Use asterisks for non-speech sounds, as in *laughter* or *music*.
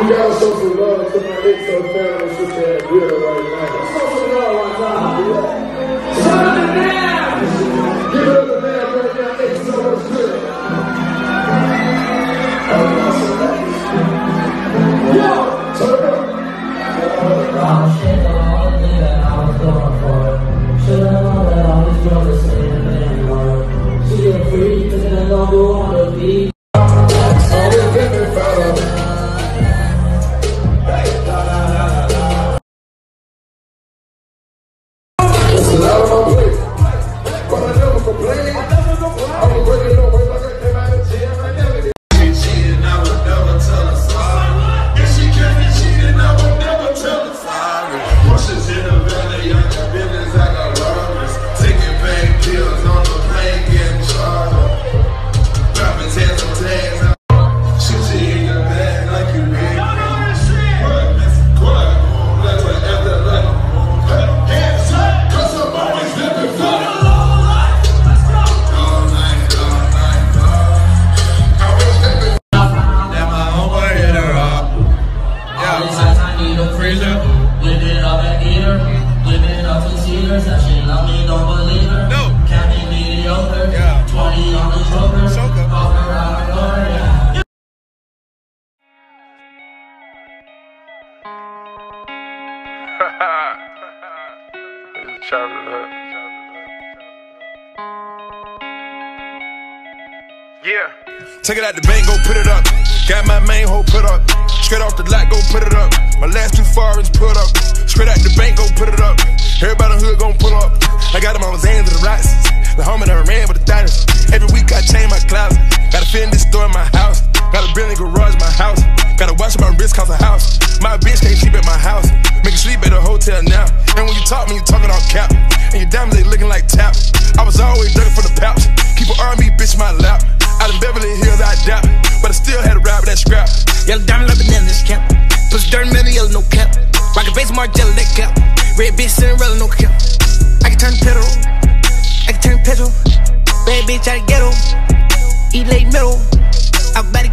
We gotta show some love to my XO family, sister and real right now. Let's show some love right now. Shout out to Nam! Give it up to Nam right now, XO, what's good? Yo, turn up. Oh shit, all the thing that I was going for. Should've known that all these girls are saying man, Lord. She get free, I'm gonna go on the beat. Freezer. Living it up and eat her. Living it up to Caesars. That she love me, don't believe her. No. Can't be mediocre. Yeah. 20 on the choker. Choker. Fuck her out of order, yeah. *laughs* Yeah. Take it out the bank, go put it up. Got my main hoe put up. Straight off the lot, go put it up. My I got them on Xans and the Rots. The homie that ran with the diners. Every week I change my closet. Got a fit this store in my house. Got a building garage my house. Gotta watch my wrist cause a house. My bitch can't sleep at my house. Make her sleep at a hotel now. And when you talk me, you talking all cap. And your diamonds they looking like tap. I was always looking for the pouch. Keep an R&B bitch my lap. Out in Beverly Hills, I adapt. But I still had to ride with that scrap. Yellow diamond like banana this cap. Push dirt in the yellow no cap. Rock a face Margiela that cap. Red bitch Cinderella no cap turn pedal. I can turn pedal. Bad bitch out of ghetto. Eat late middle. I'm about to